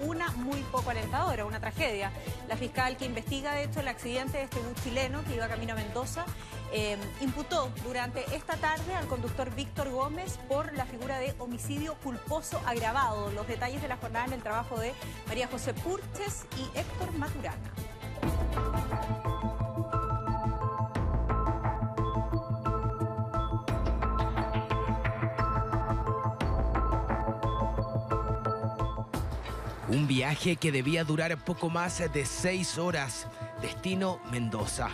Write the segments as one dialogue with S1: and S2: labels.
S1: una muy poco alentadora, una tragedia. La fiscal que investiga, de hecho, el accidente de este bus chileno que iba camino a Mendoza, eh, imputó durante esta tarde al conductor Víctor Gómez por la figura de homicidio culposo agravado. Los detalles de la jornada en el trabajo de María José Purches y Héctor Maturana.
S2: Un viaje que debía durar poco más de seis horas. Destino Mendoza.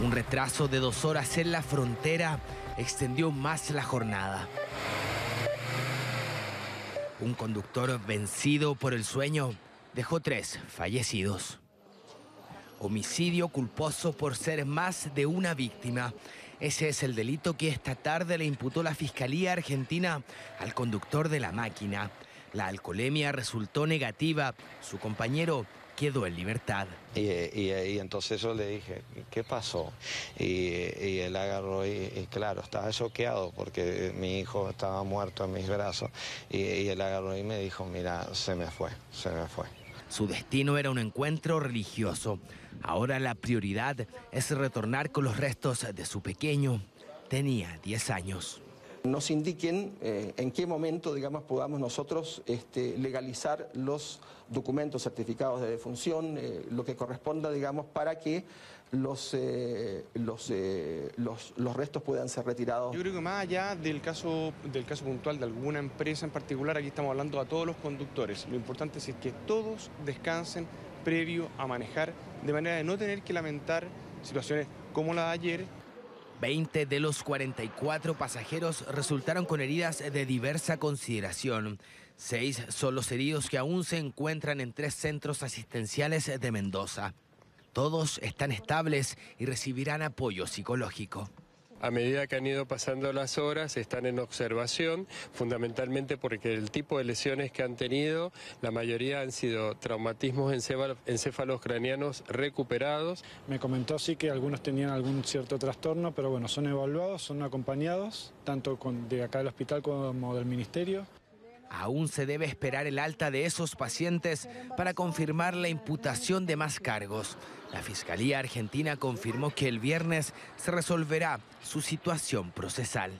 S2: Un retraso de dos horas en la frontera extendió más la jornada. Un conductor vencido por el sueño dejó tres fallecidos. Homicidio culposo por ser más de una víctima. Ese es el delito que esta tarde le imputó la Fiscalía Argentina al conductor de la máquina. La alcoholemia resultó negativa. Su compañero quedó en libertad.
S3: Y, entonces yo le dije, ¿qué pasó? Y, él agarró y, claro, estaba choqueado porque mi hijo estaba muerto en mis brazos. y él agarró y me dijo, mira, se me fue, se me fue.
S2: Su destino era un encuentro religioso. Ahora la prioridad es retornar con los restos de su pequeño. Tenía 10 años
S4: nos indiquen eh, en qué momento, digamos, podamos nosotros este, legalizar los documentos certificados de defunción, eh, lo que corresponda, digamos, para que los, eh, los, los, restos puedan ser retirados.
S5: Yo creo que más allá del caso, del caso puntual de alguna empresa en particular, aquí estamos hablando a todos los conductores. Lo importante es que todos descansen previo a manejar, de manera de no tener que lamentar situaciones como la de ayer,
S2: 20 de los 44 pasajeros resultaron con heridas de diversa consideración. Seis son los heridos que aún se encuentran en tres centros asistenciales de Mendoza. Todos están estables y recibirán apoyo psicológico.
S6: A medida que han ido pasando las horas, están en observación, fundamentalmente porque el tipo de lesiones que han tenido, la mayoría han sido traumatismos encéfalos craneanos recuperados.
S7: Me comentó sí que algunos tenían algún cierto trastorno, pero bueno, son evaluados, son acompañados, tanto de acá del hospital como del ministerio.
S2: Aún se debe esperar el alta de esos pacientes para confirmar la imputación de más cargos. La Fiscalía Argentina confirmó que el viernes se resolverá su situación procesal.